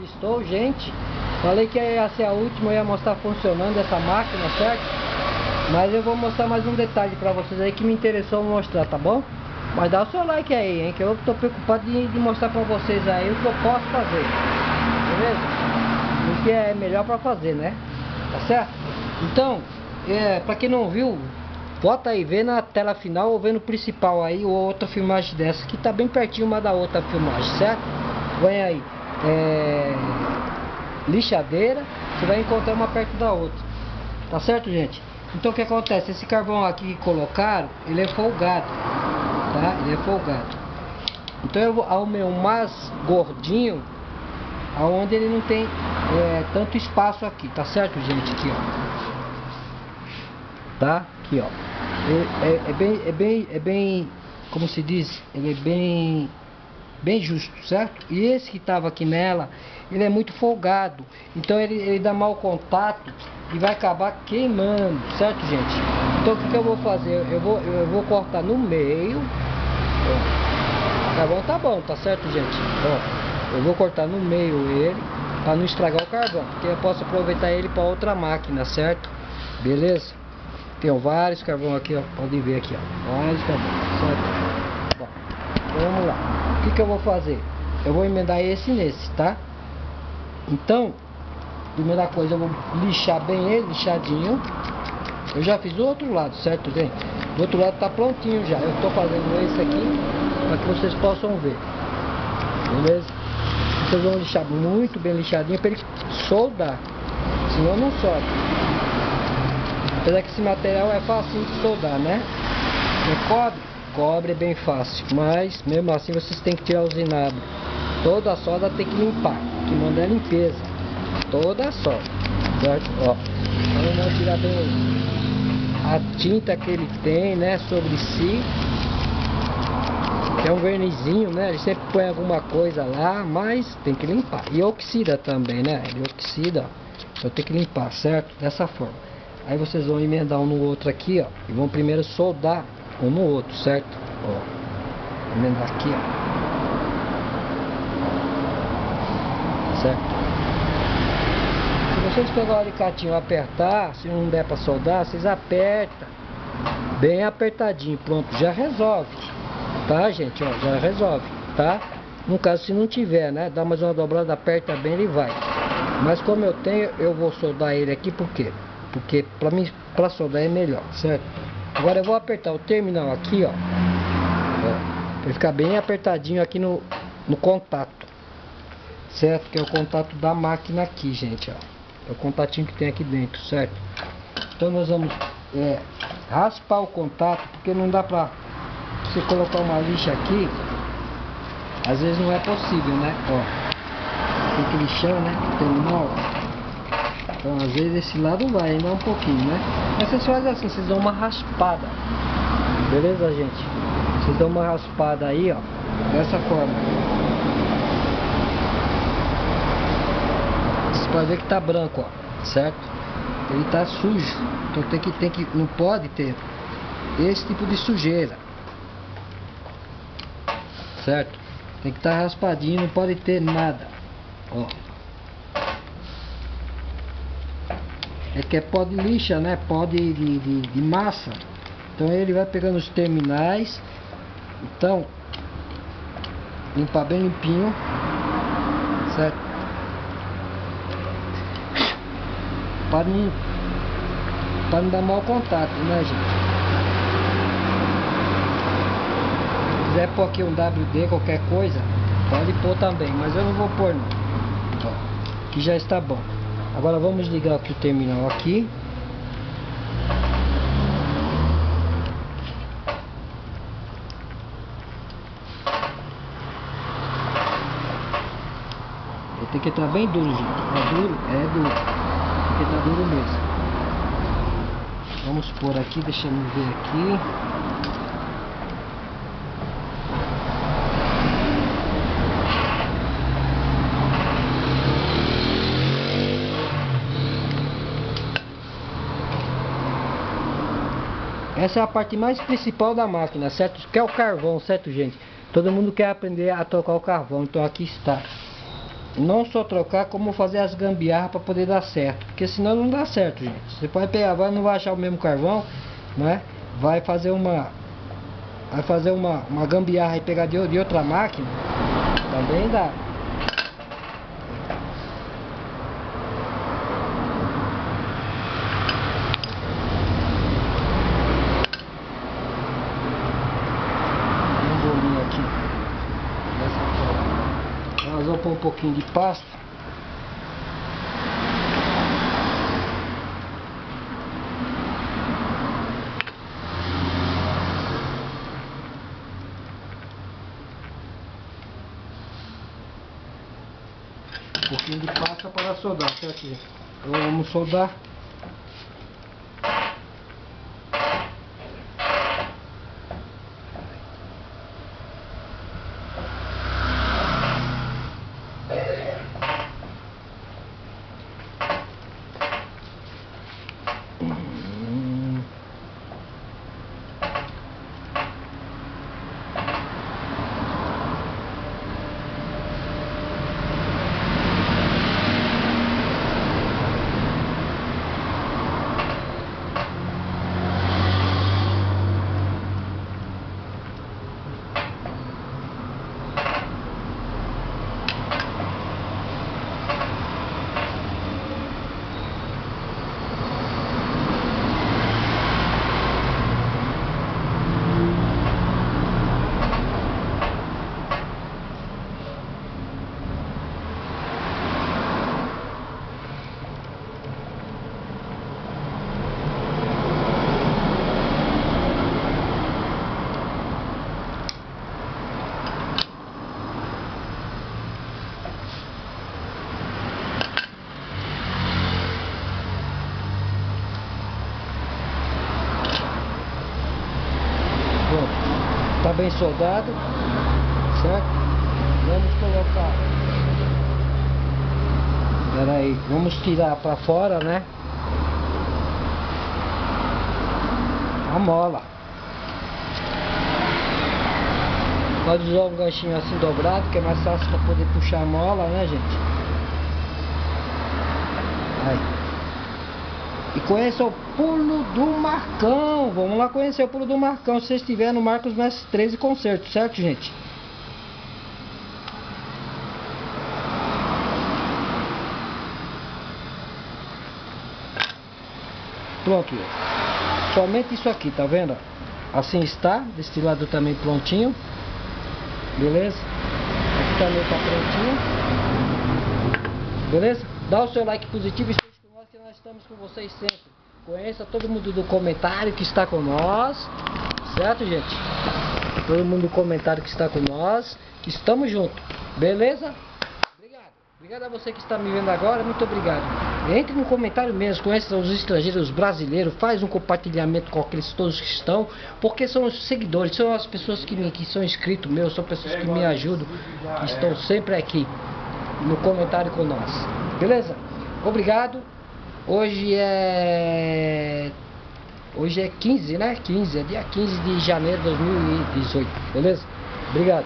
Estou, gente. Falei que ia ser a última, eu ia mostrar funcionando essa máquina, certo? Mas eu vou mostrar mais um detalhe pra vocês aí que me interessou mostrar, tá bom? Mas dá o seu like aí, hein? Que eu tô preocupado de, de mostrar pra vocês aí o que eu posso fazer. Beleza? O que é melhor pra fazer, né? Tá certo? Então, é, pra quem não viu, bota aí, vê na tela final ou vê no principal aí, ou outra filmagem dessa, que tá bem pertinho uma da outra filmagem, certo? Vem aí é, lixadeira, você vai encontrar uma perto da outra. Tá certo, gente? Então o que acontece? Esse carvão aqui que colocaram, ele é folgado, tá? Ele é folgado. Então eu vou ao meu mais gordinho, aonde ele não tem é, tanto espaço aqui, tá certo, gente? Aqui, ó. Tá? Aqui, ó. É, é, é bem, é bem, é bem, como se diz? Ele é bem bem justo, certo? E esse que estava aqui nela, ele é muito folgado, então ele, ele dá mau contato e vai acabar queimando, certo gente? Então o que, que eu vou fazer? Eu vou, eu vou cortar no meio, ó. carvão tá bom, tá certo gente? Ó, eu vou cortar no meio ele, para não estragar o carvão, porque eu posso aproveitar ele para outra máquina, certo? Beleza? Tem vários carvão aqui, ó, pode ver aqui, ó, vários carvão, certo? Bom, vamos lá o que, que eu vou fazer? Eu vou emendar esse nesse, tá? Então, primeira coisa, eu vou lixar bem ele, lixadinho. Eu já fiz o outro lado, certo, gente? Do outro lado tá prontinho já. Eu tô fazendo esse aqui para que vocês possam ver. Beleza? Vocês vão lixar muito bem lixadinho para ele soldar. Senão não solda. Apesar que esse material é fácil de soldar, né? Cobre Cobre é bem fácil, mas mesmo assim vocês têm que tirar o usinado. Toda a solda tem que limpar, que manda limpeza. Toda a solda, certo? Ó, vamos tirar bem a tinta que ele tem, né, sobre si. É um vernizinho, né? Ele sempre põe alguma coisa lá, mas tem que limpar. E oxida também, né? Ele oxida, então tem que limpar, certo? Dessa forma. Aí vocês vão emendar um no outro aqui, ó. E vão primeiro soldar um no outro, certo? Ó, emendar aqui, ó. Certo? Se vocês pegar o alicatinho e apertar, se não der para soldar, vocês apertam bem apertadinho, pronto, já resolve. Tá, gente? Ó, já resolve, tá? No caso, se não tiver, né? Dá mais uma dobrada, aperta bem, ele vai. Mas como eu tenho, eu vou soldar ele aqui, por quê? Porque para mim, para soldar é melhor, certo? Agora eu vou apertar o terminal aqui, ó. ó pra ficar bem apertadinho aqui no, no contato. Certo? Que é o contato da máquina aqui, gente, ó. É o contatinho que tem aqui dentro, certo? Então nós vamos é, raspar o contato, porque não dá pra você colocar uma lixa aqui. Às vezes não é possível, né? Ó. Tem que lixar, né? Terminal, ó. Então às vezes esse lado vai ainda um pouquinho, né? Mas vocês fazem assim, vocês dão uma raspada. Beleza, gente? Vocês dão uma raspada aí, ó. Dessa forma. Vocês podem ver que tá branco, ó. Certo? Ele tá sujo. Então tem que, tem que, não pode ter esse tipo de sujeira. Certo? Tem que estar tá raspadinho, não pode ter nada. Ó. é que é pó de lixa, né? Pó de, de, de, de massa. Então ele vai pegando os terminais. Então, limpar bem limpinho. Certo? Para não, para não dar mau contato, né, gente? Se quiser pôr aqui um WD, qualquer coisa, pode pôr também, mas eu não vou pôr não. Que já está bom. Agora vamos ligar aqui o terminal aqui. Tem que estar bem duro, gente. É duro? É duro. Tem que estar duro mesmo. Vamos por aqui, deixa eu ver aqui. Essa é a parte mais principal da máquina, certo? Que é o carvão, certo, gente? Todo mundo quer aprender a tocar o carvão, então aqui está. não só trocar, como fazer as gambiarras para poder dar certo. Porque senão não dá certo, gente. Você pode pegar, vai, não vai achar o mesmo carvão, né? Vai fazer uma vai fazer uma, uma gambiarra e pegar de, de outra máquina, também dá. Nós vamos pôr um pouquinho de pasta. Um pouquinho de pasta para soldar, certo? Então vamos soldar. Pronto. Tá bem soldado. Certo? Vamos colocar. Pera aí. Vamos tirar pra fora, né? A mola. Pode usar um ganchinho assim dobrado, que é mais fácil para poder puxar a mola, né, gente? Aí. E conheça o pulo do Marcão. Vamos lá conhecer o pulo do Marcão. Se você estiver no Marcos Mestre 13 Concerto, certo, gente? Pronto, somente isso aqui, tá vendo? Assim está, deste lado também prontinho. Beleza? Aqui também tá prontinho. Beleza? Dá o seu like positivo e nós estamos com vocês sempre. Conheça todo mundo do comentário que está com nós. Certo, gente? Todo mundo do comentário que está com nós. Estamos juntos. Beleza? Obrigado a você que está me vendo agora, muito obrigado. Entre no comentário mesmo, conheça os estrangeiros brasileiros, faz um compartilhamento com aqueles todos que estão, porque são os seguidores, são as pessoas que, me, que são inscritos meus, são pessoas que me ajudam, que estão sempre aqui no comentário com nós. Beleza? Obrigado. Hoje é. Hoje é 15, né? 15, é dia 15 de janeiro de 2018. Beleza? Obrigado.